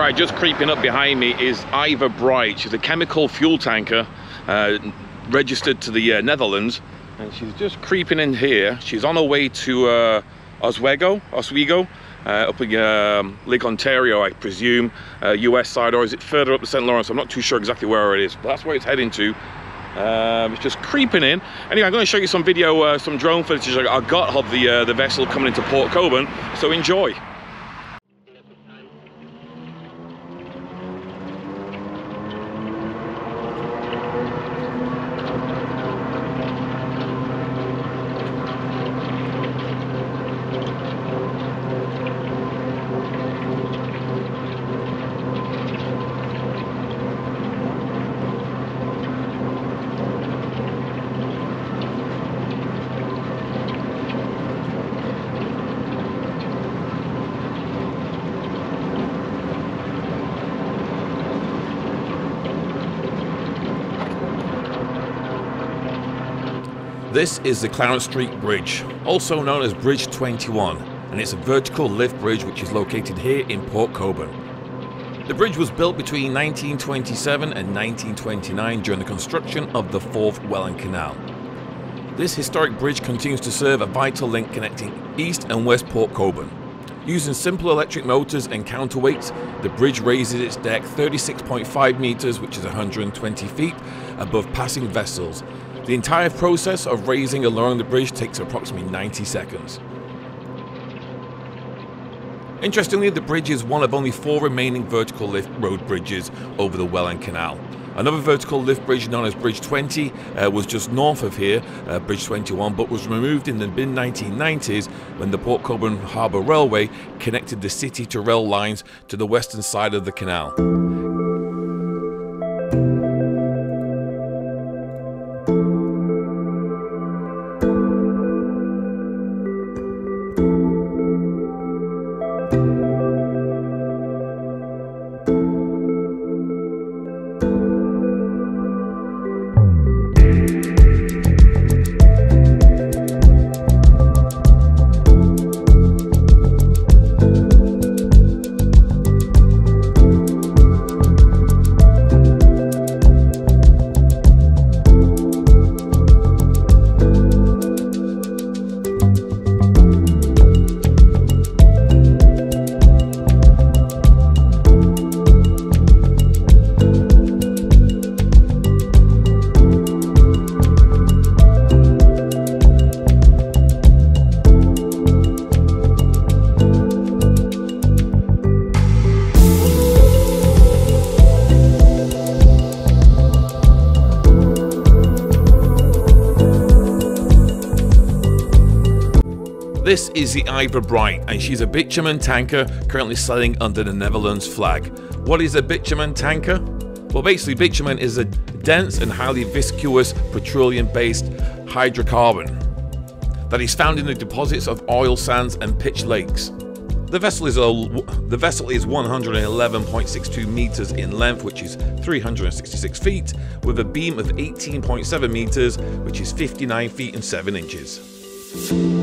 right, just creeping up behind me is Iver Bright. She's a chemical fuel tanker uh, registered to the uh, Netherlands. And she's just creeping in here. She's on her way to uh, Oswego, Oswego, uh, up in um, Lake Ontario, I presume, US uh, side, or is it further up the St. Lawrence? I'm not too sure exactly where it is, but that's where it's heading to. Um, it's just creeping in. Anyway, I'm going to show you some video, uh, some drone footage I got of the, the vessel coming into Port Colborne, so enjoy. This is the Clarence Street Bridge, also known as Bridge 21, and it's a vertical lift bridge which is located here in Port Colborne. The bridge was built between 1927 and 1929 during the construction of the Fourth Welland Canal. This historic bridge continues to serve a vital link connecting East and West Port Colborne. Using simple electric motors and counterweights, the bridge raises its deck 36.5 metres, which is 120 feet, above passing vessels, the entire process of raising lowering the bridge takes approximately 90 seconds. Interestingly, the bridge is one of only four remaining vertical lift road bridges over the Welland Canal. Another vertical lift bridge known as Bridge 20 uh, was just north of here, uh, Bridge 21, but was removed in the mid 1990s when the Port Colborne Harbour Railway connected the city to rail lines to the western side of the canal. This is the Iver Bright, and she's a bitumen tanker currently sailing under the Netherlands flag. What is a bitumen tanker? Well, basically, bitumen is a dense and highly viscous petroleum based hydrocarbon that is found in the deposits of oil sands and pitch lakes. The vessel is a, the vessel is 111.62 meters in length, which is 366 feet, with a beam of 18.7 meters, which is 59 feet and 7 inches.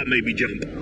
That made me jump.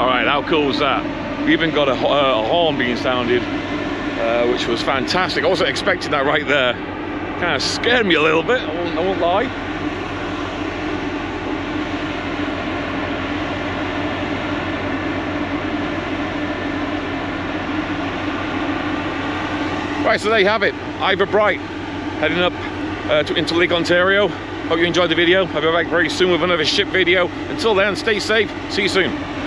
All right, how cool was that? We even got a, uh, a horn being sounded, uh, which was fantastic. I wasn't expecting that right there. Kind of scared me a little bit, I won't, I won't lie. Right, so there you have it. Iver Bright heading up uh, to, into Lake Ontario. Hope you enjoyed the video. I'll be back very soon with another ship video. Until then, stay safe. See you soon.